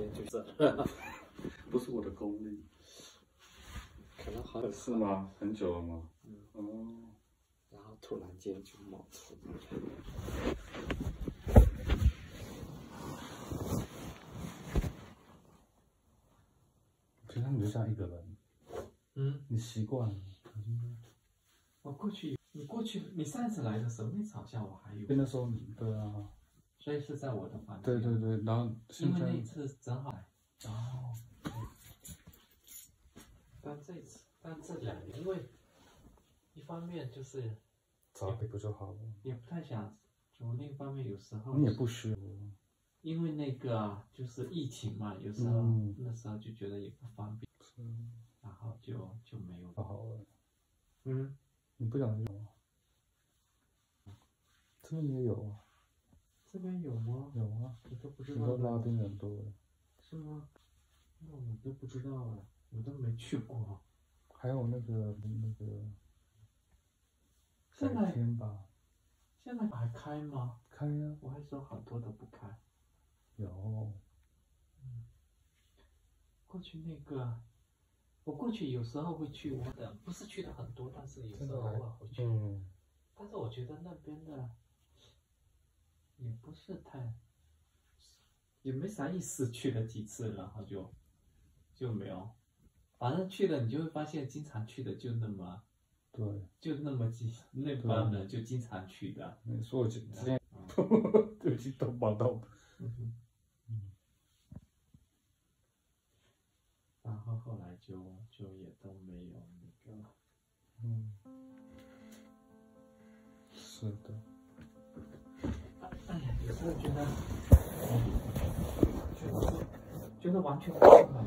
间就是，不是我的功力，可能好久是吗？很久了吗？嗯哦，然后突然间就冒出。平常你就像一个人，嗯，你习惯了。我过去，你过去，你上次来的时候那次好像我还有。那时候你对啊。所以是在我的房间。对对对，然后因为那一次正好。然后。但这次，但这两年，因为一方面就是。早点不就好了？也不太想，就另一方面有时候。你也不需要。因为那个就是疫情嘛，有时候那时候就觉得也不方便。是。然后就就没有。不好了。嗯。你不想用？这边也有啊。这边有吗？有啊，我都不知道。拉丁人多。是吗？那我都不知道啊，我都没去过。还有那个那个。现在。天吧。现在还开吗？开呀。我还说好多都不开。有。嗯。过去那个，我过去有时候会去我的，不是去的很多，但是有时候偶尔会去。嗯。但是我觉得那边的。也不是太，也没啥意思。去了几次，然后就就没有。反正去了，你就会发现，经常去的就那么，对，就那么几那帮人就经常去的。你说我之前，最近都忙到。嗯嗯。然后后来就就也都没有那个。嗯。是的。觉得觉得完全不用了，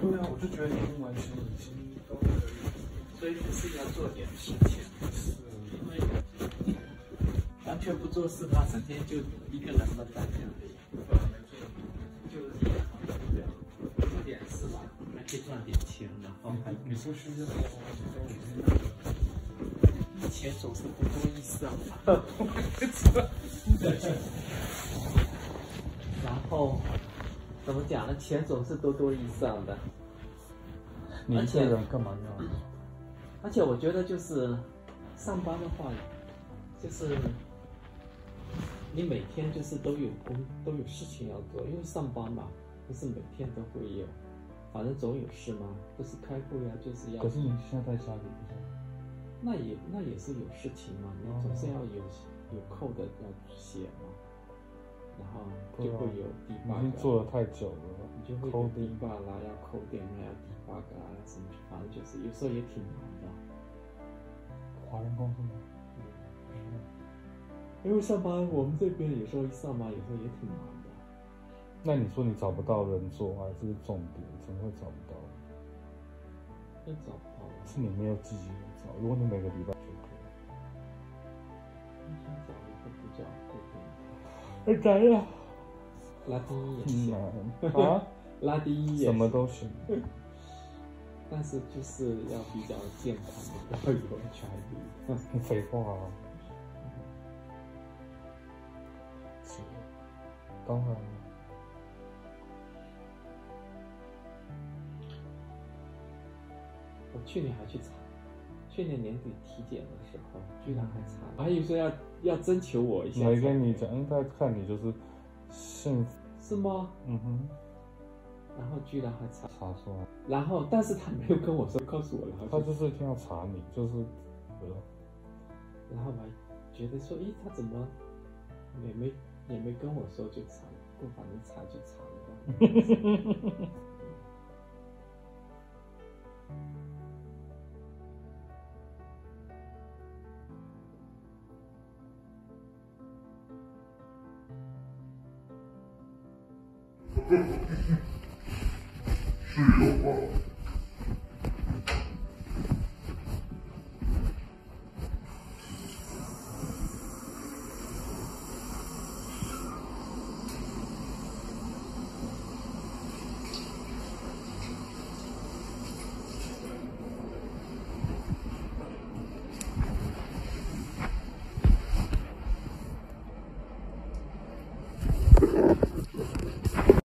对啊，我就觉得你完全已经都可以，所以还是要做点事情。是，因为完全不做事，他整天就一个人闷在家里，就是做点事吧，还可以赚点钱，然后还你不需要。钱总是不多意思啊。然后怎么讲呢？钱总是多多益善的。你一个人干嘛要？而且我觉得就是上班的话，就是你每天就是都有工都有事情要做，因为上班嘛，不是每天都会有，反正总有事嘛，不是开会啊，就是要。可是你现在在家里不是？那也那也是有事情嘛，你总是要有有扣的要写嘛，然后就会有第八个。已经做的太久了，你就会有第八啦，要扣点啊，要第八个啊什么，反正就是有时候也挺难的。华人公司吗？嗯，因为上班我们这边有时候一上班，有时候也挺忙的。那你说你找不到人做，还是重点？怎么会找不到？会找不到。是你没有自己找，如果你每个礼拜就可以。你想找一个比较固定的？哎，咋样？拉丁裔也行 啊，拉丁裔也什么都行，但是就是要比较健康，不要有权利。废话啊！是，当然。我去年还去查，去年年底体检的时候，居然还查，还有说要要征求我一下。没跟你讲，应该看你就是幸福是吗？嗯哼。然后居然还查查出来，然后但是他没有跟我说，告诉我了。他就是一定要查你，就是，然后我还觉得说，咦，他怎么也没也没跟我说就查，不反正查就查了。是有吗？